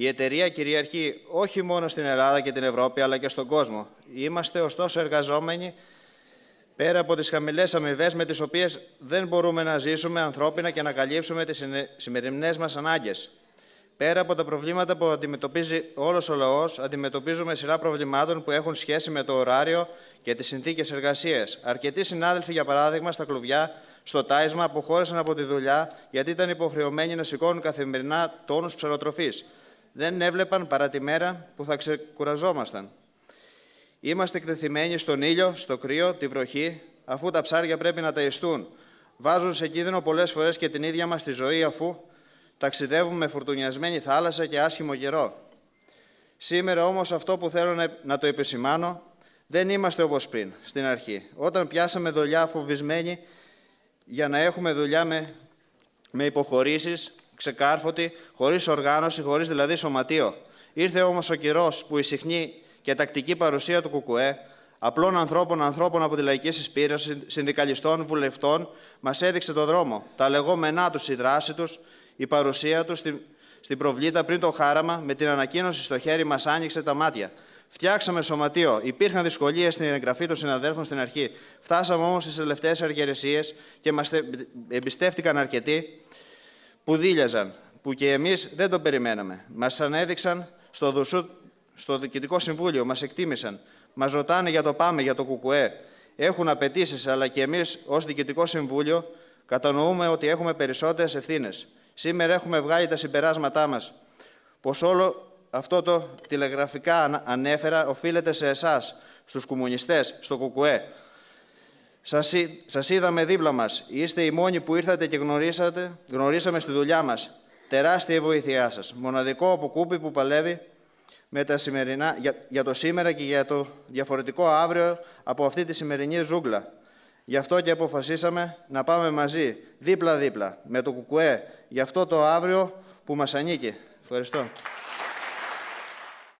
Η εταιρεία κυριαρχεί όχι μόνο στην Ελλάδα και την Ευρώπη, αλλά και στον κόσμο. Είμαστε ωστόσο εργαζόμενοι πέρα από τις χαμηλές αμοιβές με τις οποίες δεν μπορούμε να ζήσουμε ανθρώπινα και να καλύψουμε τις σημερινές μας ανάγκες. Πέρα από τα προβλήματα που αντιμετωπίζει όλος ο λαός, αντιμετωπίζουμε σειρά προβλημάτων που έχουν σχέση με το ωράριο και τις συνθήκες εργασίας. Αρκετοί συνάδελφοι, για παράδειγμα, στα κλουβιά, στο τάισμα, αποχώρησαν από τη δουλειά γιατί ήταν υποχρεωμένοι να σηκώνουν καθημερινά τόνους ψαροτροφής. Δεν έβλεπαν παρά τη μέρα που θα ξεκουραζόμασταν. Είμαστε εκτεθειμένοι στον ήλιο, στο κρύο, τη βροχή, αφού τα ψάρια πρέπει να ταϊστούν. Βάζουν σε κίνδυνο πολλές φορές και την ίδια μας τη ζωή, αφού ταξιδεύουμε με φουρτουνιασμένη θάλασσα και άσχημο καιρό. Σήμερα όμως αυτό που θέλω να το επισημάνω δεν είμαστε όπως πριν, στην αρχή. Όταν πιάσαμε δουλειά φοβισμένοι για να έχουμε δουλειά με, με υποχωρήσεις, ξεκάρφωτη, χωρίς οργάνωση, χωρίς δηλαδή σωματείο. Ήρθε όμως ο καιρός που η συχνή και τακτική παρουσία του ΚΚΕ, απλών ανθρώπων, ανθρώπων από τη λαϊκή συσπήρωση, συνδικαλιστών, βουλευτών, μας έδειξε το δρόμο. Τα λεγόμενά τους, η δράση τους, η παρουσία τους στην, στην προβλήτα πριν το χάραμα, με την ανακοίνωση στο χέρι μας άνοιξε τα μάτια. Φτιάξαμε σωματείο. Υπήρχαν δυσκολίες στην εγγραφή των συναδέλφων στην αρχή. Φτάσαμε όμως στις τελευταίες αργαιρεσίες και μας εμπιστεύτηκαν αρκετοί που δίλιαζαν, που και εμείς δεν το περιμέναμε. Μας ανέδειξαν στο Δουσού στο Διοικητικό Συμβούλιο, μας εκτίμησαν. Μας ρωτάνε για το ΠΑΜΕ, για το ΚΚΕ. Έχουν απαιτήσεις, αλλά και εμείς ως Διοικητικό Συμβούλιο κατανοούμε ότι έχουμε περισσότερες ευθύνες. Σήμερα έχουμε βγάλει τα συμπεράσματά μας. Πως όλο αυτό το τηλεγραφικά ανέφερα οφείλεται σε εσάς, στους κομμουνιστές, στο ΚΚΕ. Σας, σας είδαμε δίπλα μας. Είστε οι μόνοι που ήρθατε και γνωρίσατε, γνωρίσαμε στη δουλειά μας. Τεράστια η βοήθειά σας. Μοναδικό αποκούπι που παλεύει με τα σημερινά, για, για το σήμερα και για το διαφορετικό αύριο από αυτή τη σημερινή ζούγκλα. Γι' αυτό και αποφασίσαμε να πάμε μαζί, δίπλα-δίπλα, με το κουκουέ, για αυτό το αύριο που μας ανήκει. Ευχαριστώ.